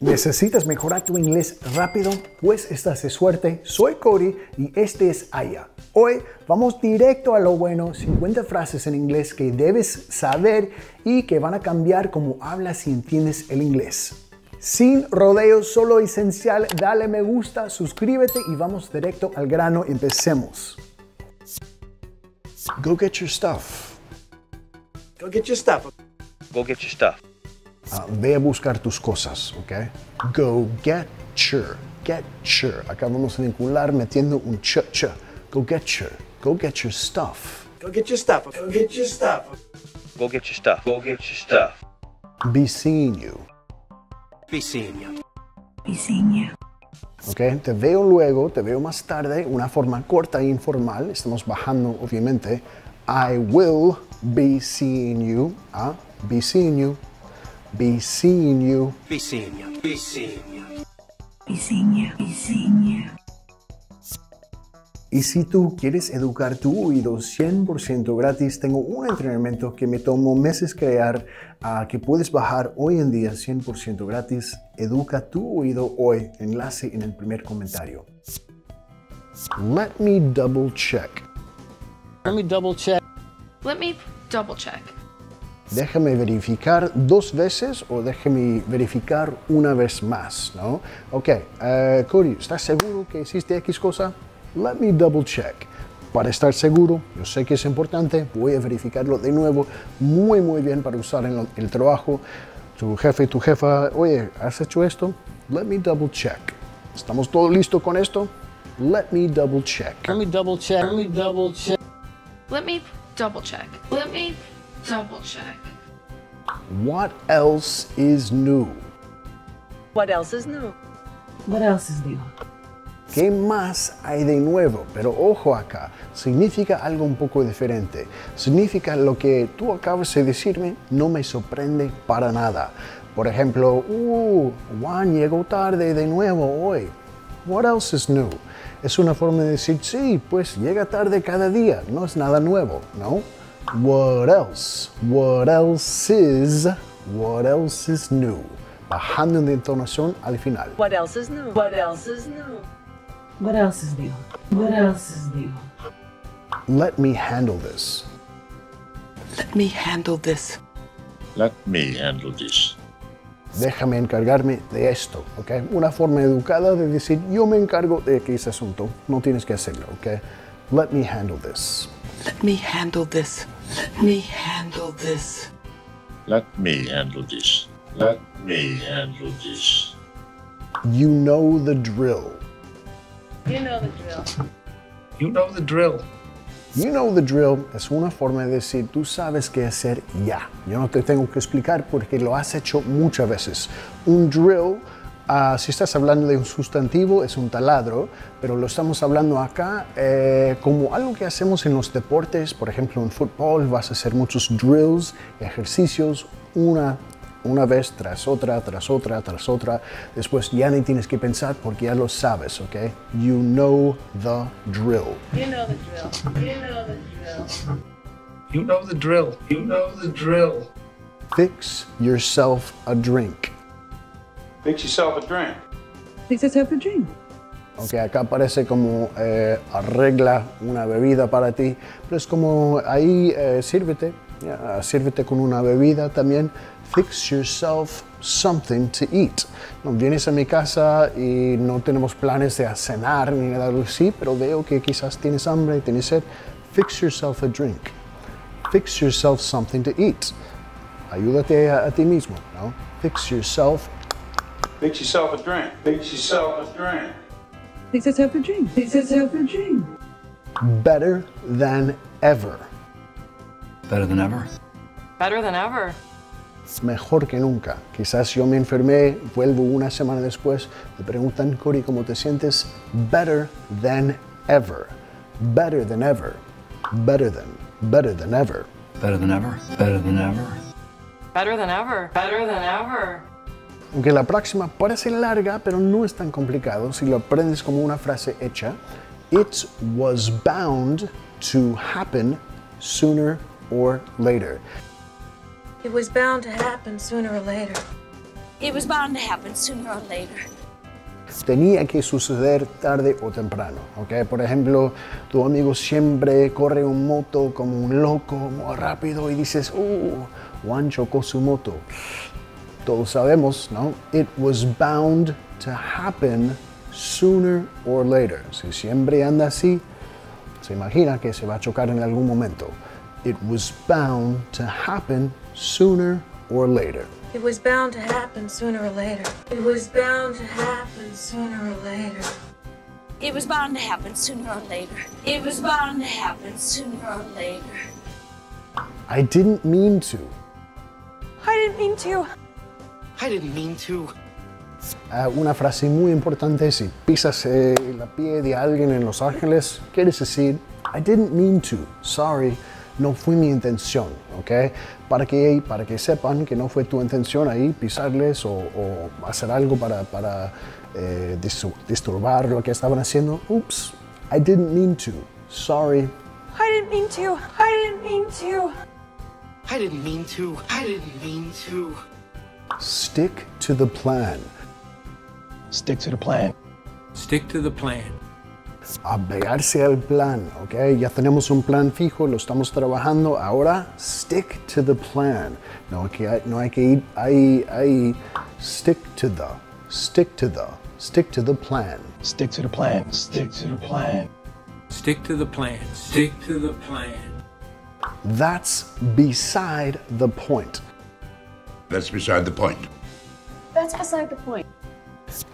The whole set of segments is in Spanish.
¿Necesitas mejorar tu inglés rápido? Pues estás de suerte. Soy Cody y este es Aya. Hoy vamos directo a lo bueno, 50 frases en inglés que debes saber y que van a cambiar cómo hablas y entiendes el inglés. Sin rodeos, solo esencial, dale me gusta, suscríbete y vamos directo al grano. Empecemos. Go get your stuff. Go get your stuff. Go get your stuff. Ah, ve a buscar tus cosas, ¿ok? Go get your, get your. Acá vamos a vincular metiendo un ch, ch. Go get your, go get your stuff. Go get your stuff. Go get your stuff. Go get your stuff. Go get your stuff. Be seeing you, Be seeing you. be seeing you. ¿ok? Te veo luego, te veo más tarde, una forma corta e informal. Estamos bajando, obviamente. I will be seeing you. Ah, be seeing you. Be seeing you. Be seeing you. Be seeing you. Be seeing you. Be seeing you. Y si tú quieres educar tu oído 100% gratis, tengo un entrenamiento que me tomó meses crear, ah, que puedes bajar hoy en día 100% gratis. Educa tu oído hoy. Enlace en el primer comentario. Let me double check. Let me double check. Let me double check. Déjame verificar dos veces o déjame verificar una vez más, ¿no? Ok, eh, Cody, ¿estás seguro que hiciste X cosa? Let me double check. Para estar seguro, yo sé que es importante, voy a verificarlo de nuevo muy muy bien para usar en el trabajo. Tu jefe, tu jefa, oye, ¿has hecho esto? Let me double check. ¿Estamos todos listos con esto? Let me double check. Let me double check. Let me double check. Let me double check. Let me double check. What else is new? What else is new? What else is new? ¿Qué más hay de nuevo? Pero ojo acá, significa algo un poco diferente. Significa lo que tú acabas de decirme no me sorprende para nada. Por ejemplo, uh, Juan llegó tarde de nuevo hoy. What else is new? Es una forma de decir, sí, pues llega tarde cada día, no es nada nuevo, ¿no? What else? What else is? What else is new? Bajando de entonación al final. What else is new? What else is new? What else is new? What else is new? Let me handle this. Let me handle this. Let me handle this. déjame encargarme de esto, ¿ok? Una forma educada de decir, yo me encargo de que ese asunto, no tienes que hacerlo, ¿ok? Let me handle this. Let me handle this. Let me handle this. Let me handle this. Let me handle this. You know the drill. You know the drill. You know the drill. You know the drill es una forma de decir, tú sabes qué hacer ya. Yo no te tengo que explicar porque lo has hecho muchas veces. Un drill, ah, si estás hablando de un sustantivo, es un taladro, pero lo estamos hablando acá eh, como algo que hacemos en los deportes. Por ejemplo, en fútbol vas a hacer muchos drills, ejercicios, una una vez tras otra, tras otra, tras otra. Después ya ni tienes que pensar porque ya lo sabes, ¿ok? You know the drill. You know the drill. You know the drill. You know the drill. You know the drill. Fix yourself a drink. Fix yourself a drink. Fix yourself a drink. Ok, acá parece como eh, arregla una bebida para ti, pero es como ahí eh, sírvete, ya, sírvete con una bebida también. Fix yourself something to eat. No, vienes a mi casa y no tenemos planes de cenar ni nada así, pero veo que quizás tienes hambre, tienes sed. Fix yourself a drink. Fix yourself something to eat. Ayúdate a, a ti mismo, ¿no? Fix yourself Fix yourself a drink. Fix yourself a drink. Fix yourself a drink. Fix yourself a drink. better than ever. Better than ever. Better than ever. mejor que nunca. Quizás yo me enfermé, vuelvo una semana después, te preguntan, Cory, ¿cómo te sientes? Better than ever. Better than ever. Better than. Better than ever. Better than ever. Better than ever. Better than ever. Better than ever. Aunque la próxima parece larga, pero no es tan complicado si lo aprendes como una frase hecha. It was bound to happen sooner or later. It was bound to happen sooner or later. It was bound to happen sooner or later. tenía que suceder tarde o temprano, ¿ok? Por ejemplo, tu amigo siempre corre un moto como un loco, muy rápido y dices, uh, Juan chocó su moto. Todos sabemos, ¿no? It was bound to happen sooner or later. Si siempre anda así, se imagina que se va a chocar en algún momento. It was bound to happen sooner or later. It was bound to happen sooner or later. It was bound to happen sooner or later. It was bound to happen sooner or later. It was bound to happen sooner or later. I didn't mean to. I didn't mean to. I didn't mean to. Ah, una frase muy importante, si pisas eh, la pie de alguien en Los Ángeles, quieres decir, I didn't mean to, sorry, no fue mi intención, ¿ok? Para que, para que sepan que no fue tu intención ahí pisarles o, o hacer algo para, para eh, dis- disturbar lo que estaban haciendo. Oops, I didn't mean to, sorry. I didn't mean to. I didn't mean to. I didn't mean to. I didn't mean to. Stick to the plan. Stick to the plan. Stick to the plan. apegarse al plan, ¿ok? Ya tenemos un plan fijo, lo estamos trabajando, ahora stick to the plan. No, hay que, no hay que ir ahí, ahí, stick to the, stick to the, stick to the plan. Stick to the plan. Stick to the plan. Stick to the plan. Stick to the plan. That's beside the point. That's beside the point. That's beside the point.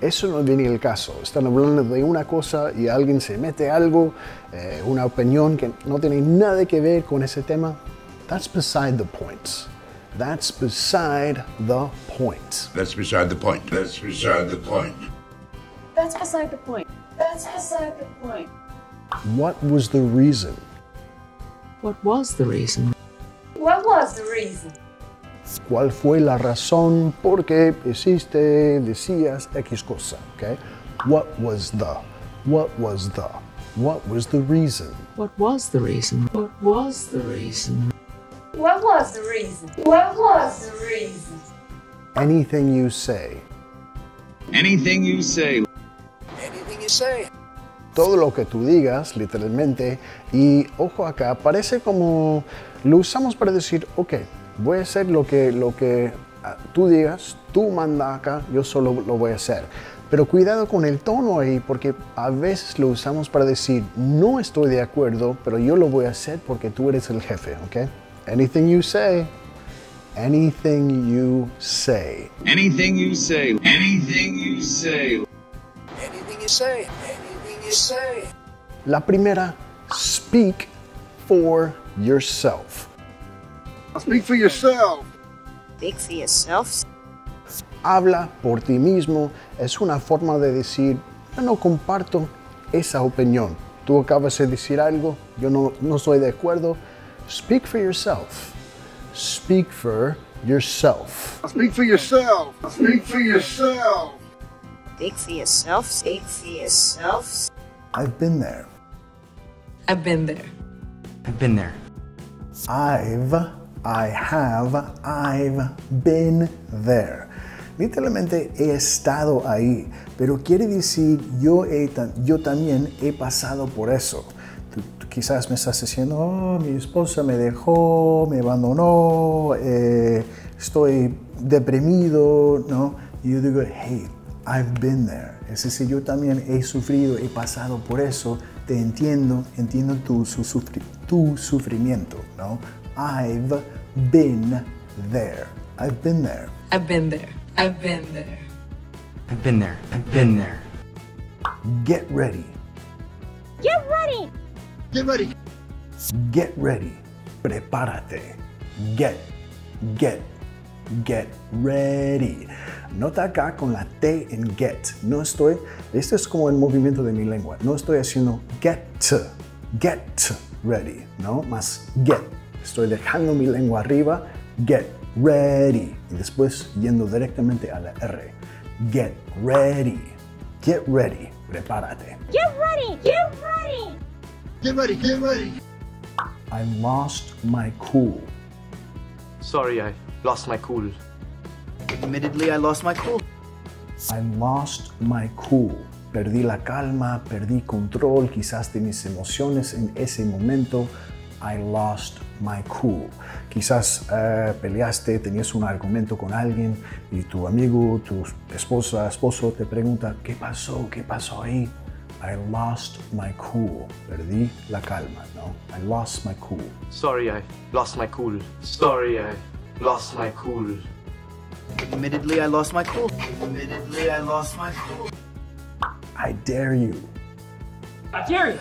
Eso no viene el caso. Están hablando de una cosa y alguien se mete algo, eh, una opinión que no tiene nada que ver con ese tema. That's beside the point. That's beside the point. That's beside the point. That's beside the point. That's beside the point. That's beside the point. What was the reason? What was the reason? What was the reason? ¿Cuál fue la razón por qué hiciste, decías X cosa? Okay? What was the? What was the? What was the reason? What was the reason? What was the reason? What was the reason? What was the reason? Anything you say. Anything you say. Anything you say. Todo lo que tú digas, literalmente, y ojo acá, parece como lo usamos para decir, ok, voy a hacer lo que, lo que ah, tú digas, tú manda acá, yo solo lo voy a hacer. Pero cuidado con el tono ahí, porque a veces lo usamos para decir, no estoy de acuerdo, pero yo lo voy a hacer porque tú eres el jefe, ¿ok? Anything you say, anything you say. Anything you say. Anything you say. Anything you say. Anything you say. La primera, speak for yourself. Speak for yourself. Speak for yourself. Habla por ti mismo es una forma de decir, yo no comparto esa opinión. Tú acabas de decir algo, yo no, no estoy de acuerdo. Speak for yourself. Speak for yourself. Speak for yourself. Speak for yourself. Speak for yourself. Speak for yourself. I've been there. I've been there. I've been there. I've, I have, I've been there. Literalmente he estado ahí, pero quiere decir yo, he, yo también he pasado por eso. Tú- tú quizás me estás diciendo, oh, mi esposa me dejó, me abandonó, eh, estoy deprimido, ¿no? Y yo digo, hey, I've been there. Es decir, yo también he sufrido, he pasado por eso, te entiendo, entiendo tu, su sufri- tu sufrimiento, ¿no? I've been there. I've been there. I've been there. I've been there. I've been there. I've been there. Get ready. Get ready. Get ready. Get ready. Prepárate. Get, get, get ready. Nota acá con la T en get. No estoy, este es como el movimiento de mi lengua. No estoy haciendo get get ready, ¿no? Más get. Estoy dejando mi lengua arriba, get ready. Y después yendo directamente a la R. Get ready. Get ready. Prepárate. Get ready. Get ready. Get ready. Get ready. I lost my cool. Sorry, I lost my cool. Admittedly, I lost my cool. I lost my cool. Perdí la calma, perdí control quizás de mis emociones en ese momento. I lost my cool. Quizás uh, peleaste, tenías un argumento con alguien y tu amigo, tu esposa, esposo te pregunta, ¿qué pasó? ¿Qué pasó ahí? I lost my cool. Perdí la calma, ¿no? I lost my cool. Sorry, I lost my cool. Sorry, I lost my cool. Admittedly, I lost my cool. Admittedly, I lost my cool. I dare you. I dare you.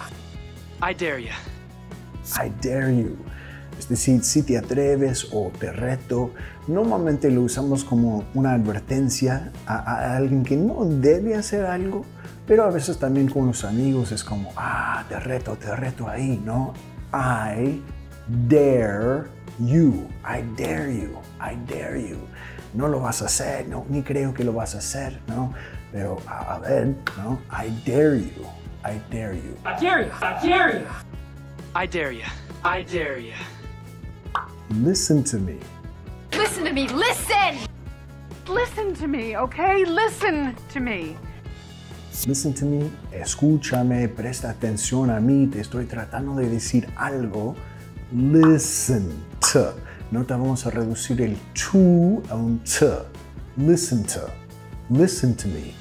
I dare you. I dare you. Es decir, si te atreves o te reto, normalmente lo usamos como una advertencia a, a, alguien que no debe hacer algo, pero a veces también con los amigos es como, ah, te reto, te reto ahí, ¿no? I dare you. I dare you. I dare you. No lo vas a hacer, no, ni creo que lo vas a hacer, ¿no? Pero a, a ver, ¿no? I dare you. I dare you. I dare you. I dare you. I dare you. I dare you. Listen to me. Listen to me. Listen! Listen to me, okay? Listen to me. Listen to me, escúchame, presta atención a mí, te estoy tratando de decir algo. Listen to. No te vamos a reducir el to a un t. Listen to. Listen to me.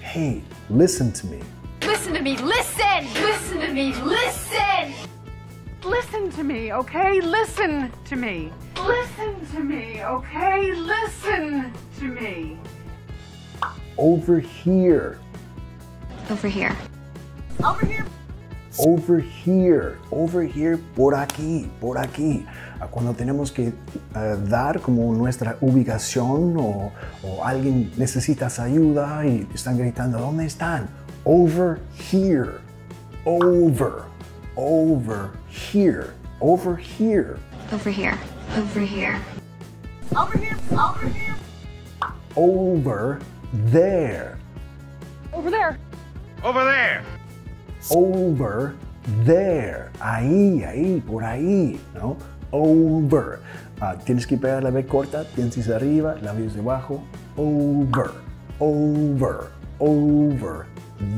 Hey, listen to me. Listen to me. Listen! Listen to me. Listen! Listen to me, okay? Listen to me. Listen to me, okay? Listen to me. Over here. Over here. Over here. Over here. Over here. Por aquí. Por aquí. Cuando tenemos que uh, dar como nuestra ubicación o, o alguien necesitas ayuda y están gritando, ¿dónde están? Over here. Over. Over here. Over here. Over here. Over here. Over here. Over here. Over there. Over there. Over there. Over there. Ahí, ahí, por ahí, ¿no? Over. Uh, tienes que pegar la B corta, dientes arriba, labios debajo. Over. Over. Over.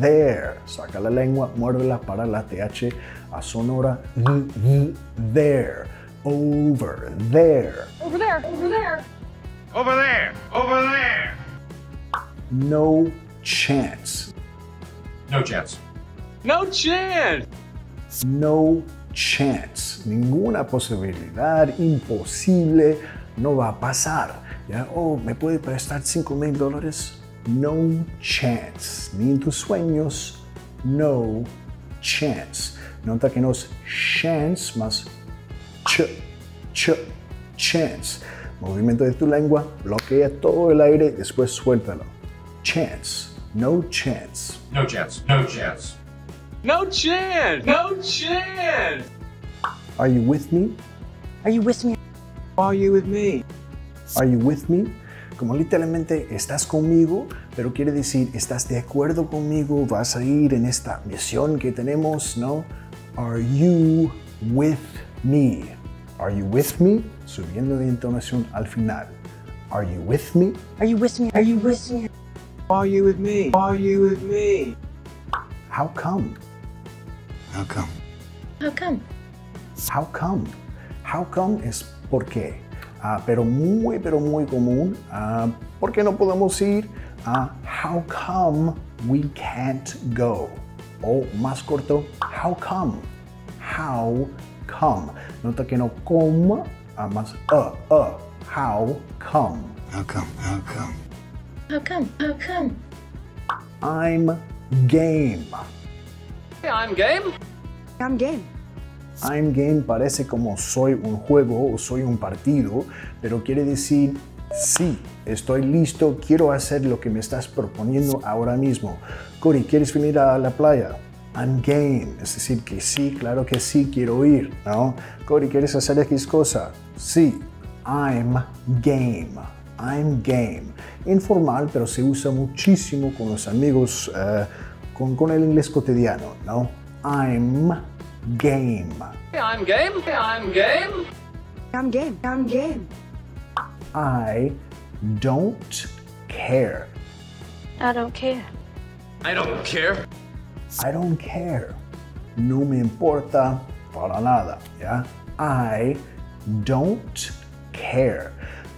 There. Saca la lengua, muérdela para la TH a sonora. There. Over. There. Over there. Over there. Over there. Over there. No chance. No chance. No chance. No chance. Ninguna posibilidad, imposible, no va a pasar. ¿Ya? Oh, ¿me puede prestar 5 mil dólares? No chance. Ni en tus sueños, no chance. Nota que no es chance más ch, ch, chance. Movimiento de tu lengua, bloquea todo el aire, después suéltalo. Chance. No chance. No chance. No chance. No chance. No chance. Are you with me? Are you with me? Are you with me? Are you with me? Como literalmente estás conmigo, pero quiere decir estás de acuerdo conmigo, vas a ir en esta misión que tenemos, ¿no? Are you with me? Are you with me? Subiendo de entonación al final. Are you with me? Are you with me? Are you with me? Are you with me? Are you with me? How come? How come? How come? How come? How come es por qué. Ah, pero muy, pero muy común. Ah, ¿Por qué no podemos ir? Ah, how come we can't go? O más corto, how come? How come? Nota que no como, ah, más uh, uh. How come? How come? How come? How come? How come? I'm game. I'm game. I'm game. I'm game parece como soy un juego o soy un partido, pero quiere decir sí, estoy listo, quiero hacer lo que me estás proponiendo ahora mismo. Cory, ¿quieres venir a la playa? I'm game, es decir, que sí, claro que sí, quiero ir, ¿no? Cory, ¿quieres hacer X cosa? Sí, I'm game. I'm game. Informal, pero se usa muchísimo con los amigos, uh, con, con el inglés cotidiano, ¿no? I'm game. I'm game. I'm game. I'm game. I'm game. I don't care. I don't care. I don't care. I don't care. No me importa para nada, ¿ya? I don't care.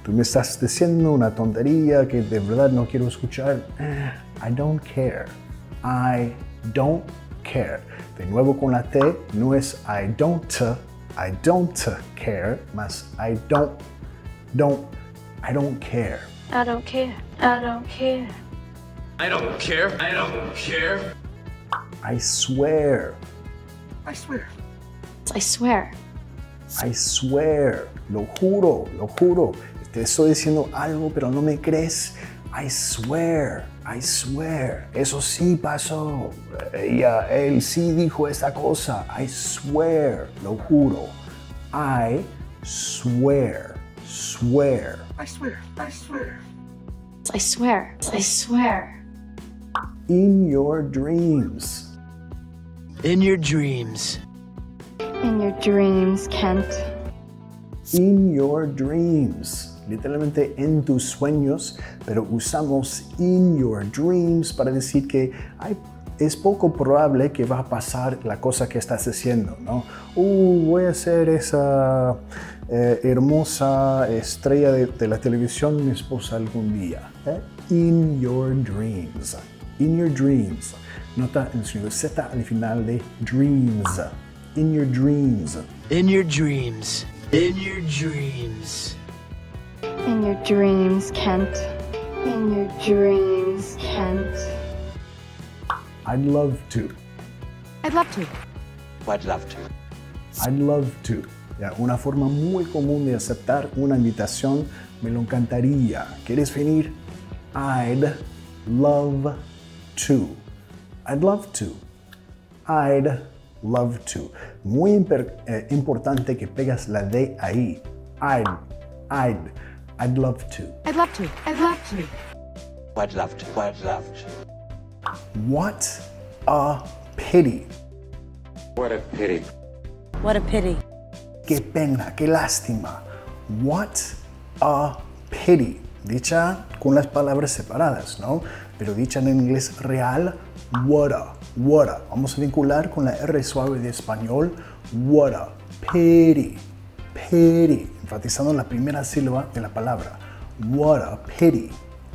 Tú me estás diciendo una tontería que de verdad no quiero escuchar. I don't care. I don't care. De nuevo con la T, no es I don't, I don't care, más I don't, don't, I don't care. I don't care. I don't care. I don't care. I don't care. I swear. I swear. I swear. I swear. Lo juro, lo juro. Te estoy diciendo algo, pero no me crees. I swear, I swear. Eso sí pasó. Ella, él sí dijo esta cosa. I swear, lo juro. I swear, swear. I swear. I swear. I swear. I swear. In your dreams. In your dreams. In your dreams, Kent. In your dreams. Literalmente en tus sueños, pero usamos in your dreams para decir que hay, es poco probable que va a pasar la cosa que estás haciendo, ¿no? Uh, voy a ser esa eh, hermosa estrella de, de, la televisión, mi esposa algún día. ¿eh? In your dreams. In your dreams. Nota el sonido Z al final de dreams. In your dreams. In your dreams. In your dreams. In your dreams, Kent. In your dreams, Kent. I'd love to. I'd love to. I'd love to. I'd love to. Ya, una forma muy común de aceptar una invitación, me lo encantaría. ¿Quieres venir? I'd love to. I'd love to. I'd love to. Muy eh, importante que pegas la D ahí. I'd, I'd, I'd love to. I'd love to. I'd love to. I'd love to. I'd love to. What a pity. What a pity. What a pity. Qué pena, qué lástima. What a pity. Dicha con las palabras separadas, ¿no? Pero dicha en inglés real, what a, what a. Vamos a vincular con la R suave de español, what a pity, pity, enfatizando la primera sílaba de la palabra. What a pity,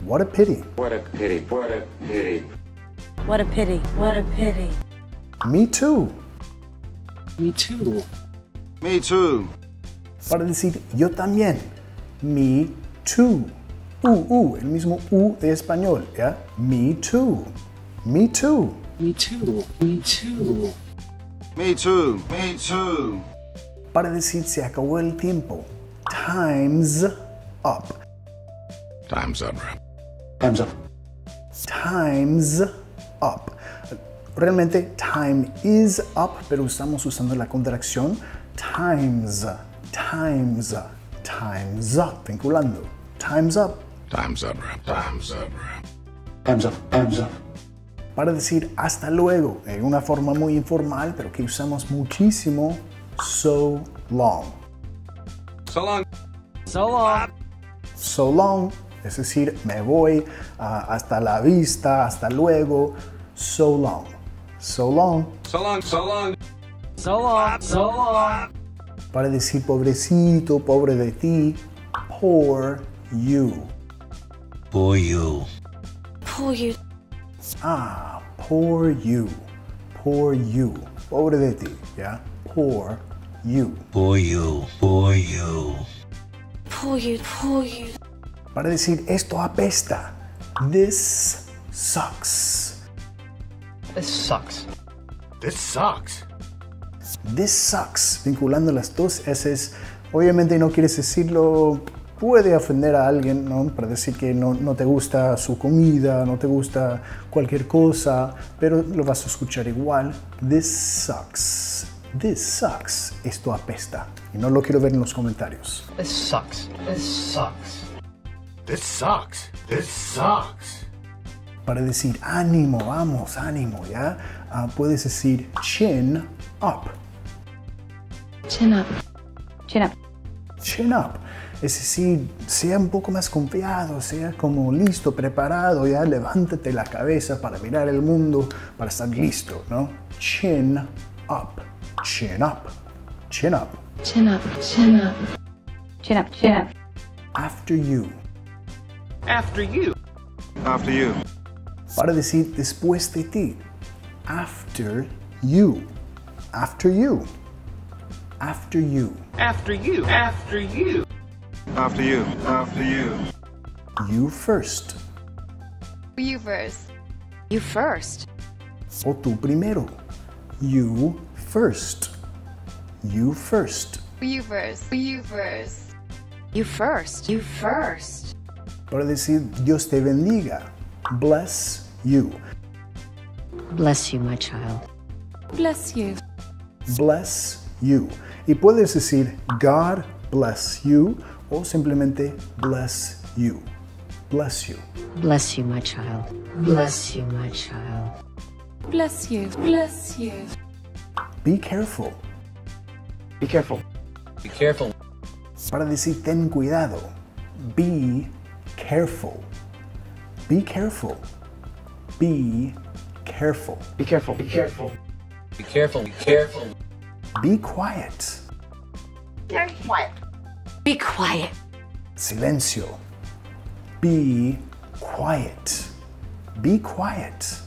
what a pity. What a pity. What a pity. What a pity. What a pity. Me too. Me too. Me too. Para decir yo también. Me too. U, u, el mismo U de español, ¿ya? Me too. Me too. Me too. Me too. Me too. Me too. Para decir se acabó el tiempo. Time's up. Time's up. Time's up. Time's up. Realmente time is up, pero estamos usando la contracción times, times, time's up, vinculando. Time's up. Time's up. Time's up. Time's up. Time's up. Para decir hasta luego, en una forma muy informal, pero que usamos muchísimo, so long. So long. So long. So long, es decir, me voy, uh, hasta la vista, hasta luego, so long. So long. So long. So long. So long. So long. Para decir pobrecito, pobre de ti, poor you. Poor you. Poor you. Ah, poor you. Poor you. Pobre de ti, ¿ya? Poor you. Poor you. Poor you. Poor you. Poor you. Para decir esto apesta. This sucks. This sucks. This sucks. This sucks. Vinculando las dos S. Obviamente no quieres decirlo. Puede ofender a alguien, ¿no? Para decir que no, no te gusta su comida, no te gusta cualquier cosa, pero lo vas a escuchar igual. This sucks. This sucks. Esto apesta. Y no lo quiero ver en los comentarios. This sucks. This sucks. This sucks. This sucks. Para decir ánimo, vamos, ánimo, ¿ya? Ah, puedes decir chin up. Chin up. Chin up. Chin up. Es decir, sea un poco más confiado, sea como listo, preparado, ya levántate la cabeza para mirar el mundo, para estar listo, ¿no? Chin up, chin up, chin up. Chin up, chin up. Chin up, chin up. After you. After you. After you. Para decir después de ti. After you. After you. After you. After you. After you. After you. After you. You first. You first. You first. O tú primero. You first. You first. You first. You first. You first. You first. Para decir Dios te bendiga. Bless you. Bless you, my child. Bless you. Bless you. Y puedes decir God bless you o simplemente bless you. Bless you. Bless you, my child. Bless you, my child. Bless you. Bless you. Be careful. Be careful. Be careful. Para decir ten cuidado. Be careful. Be careful. Be careful. Be careful. Be careful. Be careful. Be careful. Be quiet. Very quiet. Be quiet. Silencio. Be quiet. Be quiet.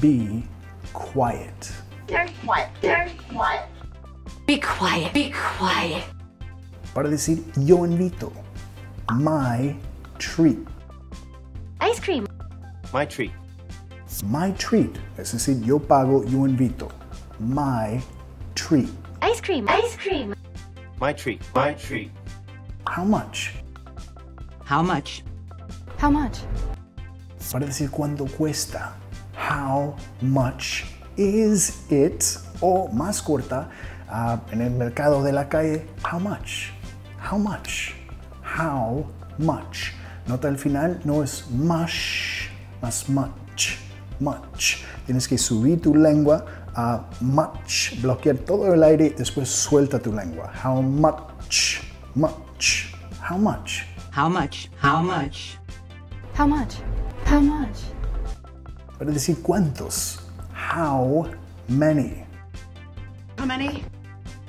Be quiet. Very quiet. Very quiet. Be quiet. Be quiet. Para decir yo invito. My treat. Ice cream. My treat. My treat. Es decir, yo pago, yo invito. My treat. Ice cream. Ice cream. My treat. My treat. How much? How much? How much? Para decir cuánto cuesta. How much is it? O más corta, ah, en el mercado de la calle, how much? How much? How much? Nota al final, no es much, más much, much. Tienes que subir tu lengua a much, bloquear todo el aire, después suelta tu lengua. How much? Much. How much? How much? How much? How much? How much? Para decir cuántos. How many? How many?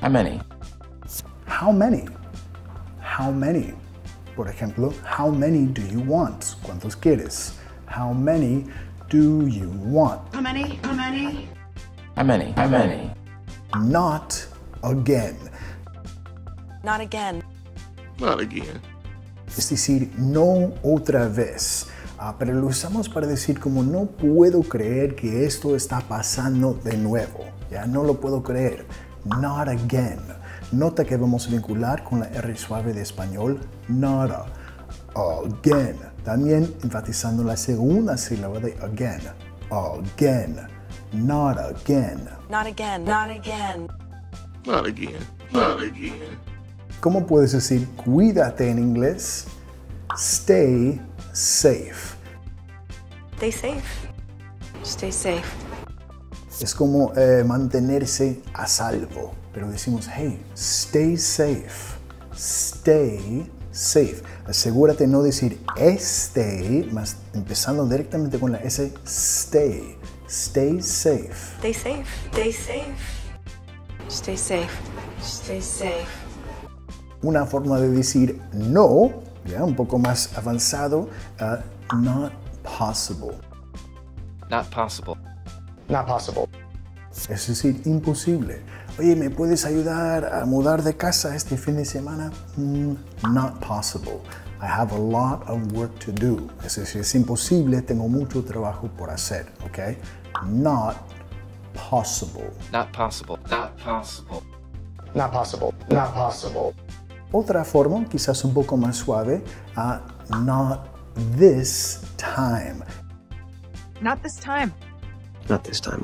How many? How many? How many? Por ejemplo, how many do you want? ¿Cuántos quieres? How many do you want? How many? How many? How many? How many? Not again. Not again. Not again. Es decir, no otra vez. Ah, pero lo usamos para decir como no puedo creer que esto está pasando de nuevo. Ya no lo puedo creer. Not again. Nota que vamos a vincular con la R suave de español. Nada. Again. También enfatizando la segunda sílaba de again. Again. Not again. Not again. Not again. Not again. Not again. ¿Cómo puedes decir cuídate en inglés? Stay safe. Stay safe. Stay safe. Es como eh, mantenerse a salvo, pero decimos, hey, stay safe. Stay safe. Asegúrate no decir stay, más empezando directamente con la S, stay. Stay safe. Stay safe. Stay safe. Stay safe. Stay safe. Una forma de decir no, ya un poco más avanzado, uh, not possible. Not possible. Not possible. Es decir, imposible. Oye, ¿me puedes ayudar a mudar de casa este fin de semana? Mm, not possible. I have a lot of work to do. Es decir, es imposible, tengo mucho trabajo por hacer, ¿ok? Not possible. Not possible. Not possible. Not possible. Not possible. Otra forma, quizás un poco más suave, a not this time. Not this time. Not this time.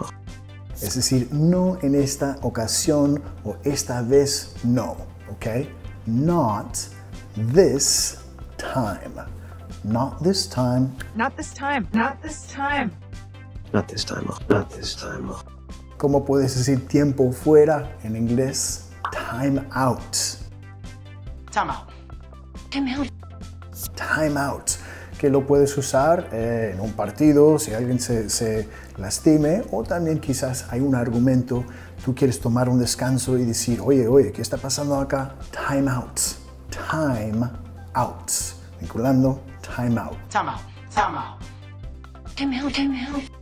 Es decir, no en esta ocasión o esta vez no, ¿ok? Not this time. Not this time. Not this time. Not this time. Not this time. Not this time. ¿Cómo puedes decir tiempo fuera en inglés? Time out. Time out. Time out. Time out que lo puedes usar eh, en un partido si alguien se, se, lastime o también quizás hay un argumento, tú quieres tomar un descanso y decir, oye, oye, ¿qué está pasando acá? Time out, time out, vinculando time out. Time out, time out. Time out, time out.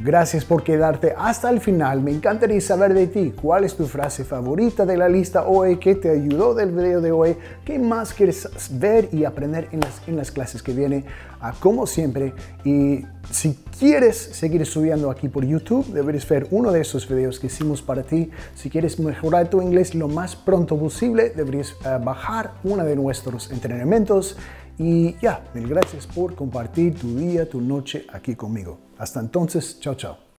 Gracias por quedarte hasta el final. Me encantaría saber de ti cuál es tu frase favorita de la lista hoy, qué te ayudó del video de hoy, qué más quieres ver y aprender en las, clases que vienen, ah, como siempre. Y si quieres seguir estudiando aquí por YouTube, deberías ver uno de esos videos que hicimos para ti. Si quieres mejorar tu inglés lo más pronto posible, deberías ah, bajar uno de nuestros entrenamientos. Y ya, mil gracias por compartir tu día, tu noche aquí conmigo. Hasta entonces, chao, chao.